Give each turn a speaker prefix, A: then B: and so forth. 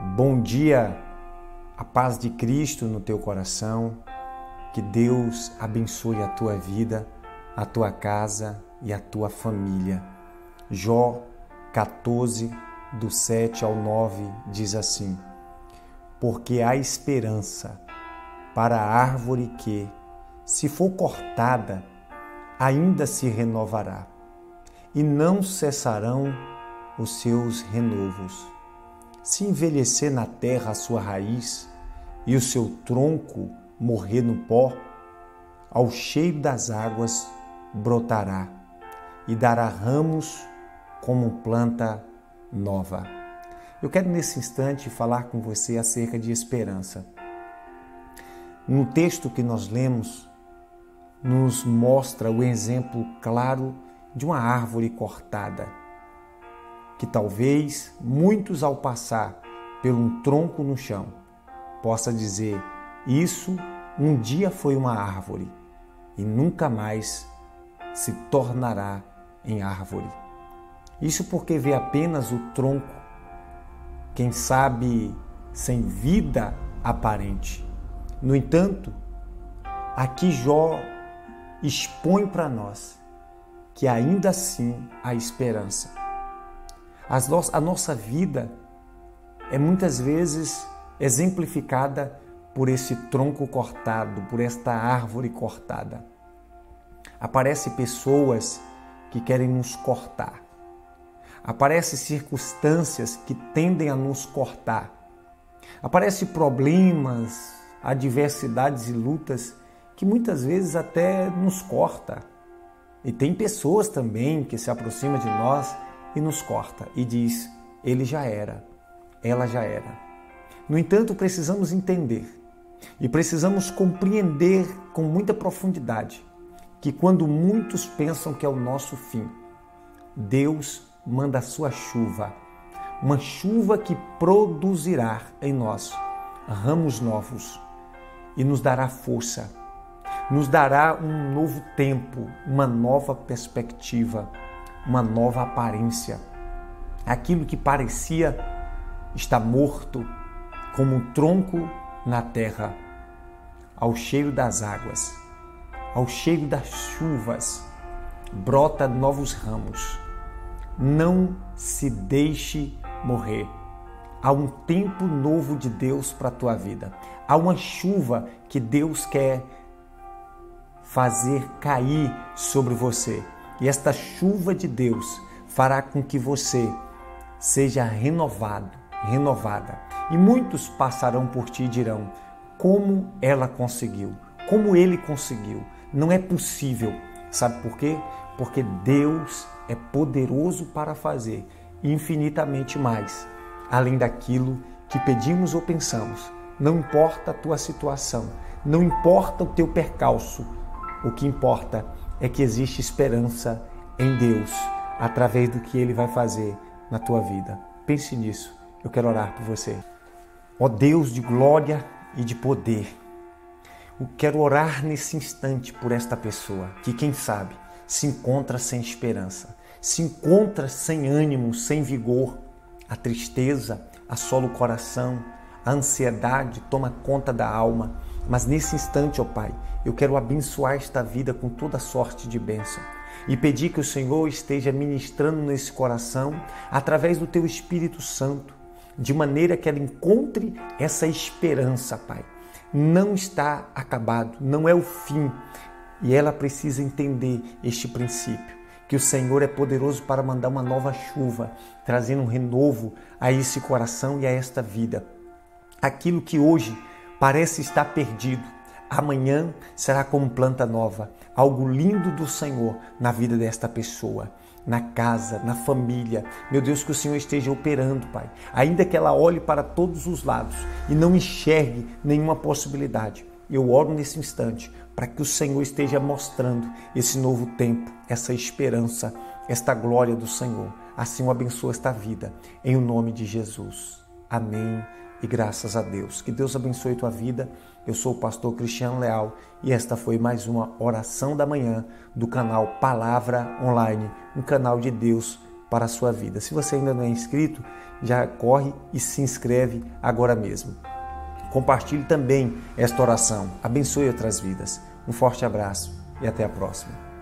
A: Bom dia, a paz de Cristo no teu coração. Que Deus abençoe a tua vida, a tua casa e a tua família. Jó 14, do 7 ao 9, diz assim: Porque há esperança para a árvore que, se for cortada, ainda se renovará, e não cessarão os seus renovos. Se envelhecer na terra a sua raiz e o seu tronco morrer no pó, ao cheiro das águas brotará e dará ramos como planta nova. Eu quero nesse instante falar com você acerca de esperança. No texto que nós lemos, nos mostra o exemplo claro de uma árvore cortada, que talvez muitos ao passar por um tronco no chão possa dizer: isso um dia foi uma árvore e nunca mais se tornará em árvore. Isso porque vê apenas o tronco, quem sabe sem vida aparente. No entanto, aqui Jó expõe para nós que ainda assim há esperança. A nossa vida é muitas vezes exemplificada por esse tronco cortado, por esta árvore cortada. Aparecem pessoas que querem nos cortar. Aparecem circunstâncias que tendem a nos cortar. Aparecem problemas, adversidades e lutas que muitas vezes até nos corta. E tem pessoas também que se aproximam de nós e nos corta e diz: ele já era, ela já era. No entanto, precisamos entender e precisamos compreender com muita profundidade que quando muitos pensam que é o nosso fim, Deus manda a sua chuva, uma chuva que produzirá em nós ramos novos e nos dará força nos dará um novo tempo, uma nova perspectiva, uma nova aparência. Aquilo que parecia estar morto, como um tronco na terra, ao cheiro das águas, ao cheiro das chuvas, brota novos ramos. Não se deixe morrer. Há um tempo novo de Deus para a tua vida. Há uma chuva que Deus quer fazer cair sobre você. E esta chuva de Deus fará com que você seja renovado, renovada. E muitos passarão por ti e dirão: como ela conseguiu, como ele conseguiu. Não é possível. Sabe por quê? Porque Deus é poderoso para fazer infinitamente mais, além daquilo que pedimos ou pensamos. Não importa a tua situação, não importa o teu percalço, o que importa é que existe esperança em Deus através do que Ele vai fazer na tua vida. Pense nisso. Eu quero orar por você. Ó Deus de glória e de poder, eu quero orar nesse instante por esta pessoa que, quem sabe, se encontra sem esperança, se encontra sem ânimo, sem vigor. A tristeza assola o coração, a ansiedade toma conta da alma. Mas nesse instante, ó Pai, eu quero abençoar esta vida com toda sorte de bênção e pedir que o Senhor esteja ministrando nesse coração através do teu Espírito Santo, de maneira que ela encontre essa esperança, Pai. Não está acabado, não é o fim. E ela precisa entender este princípio, que o Senhor é poderoso para mandar uma nova chuva, trazendo um renovo a esse coração e a esta vida. Aquilo que hoje parece estar perdido, amanhã será como planta nova, algo lindo do Senhor na vida desta pessoa, na casa, na família. Meu Deus, que o Senhor esteja operando, Pai. Ainda que ela olhe para todos os lados e não enxergue nenhuma possibilidade. Eu oro nesse instante para que o Senhor esteja mostrando esse novo tempo, essa esperança, esta glória do Senhor. Assim eu abençoo esta vida, em o nome de Jesus. Amém e graças a Deus. Que Deus abençoe tua vida. Eu sou o pastor Cristiano Leal e esta foi mais uma oração da manhã do canal Palavra Online, um canal de Deus para a sua vida. Se você ainda não é inscrito, já corre e se inscreve agora mesmo. Compartilhe também esta oração. Abençoe outras vidas. Um forte abraço e até a próxima.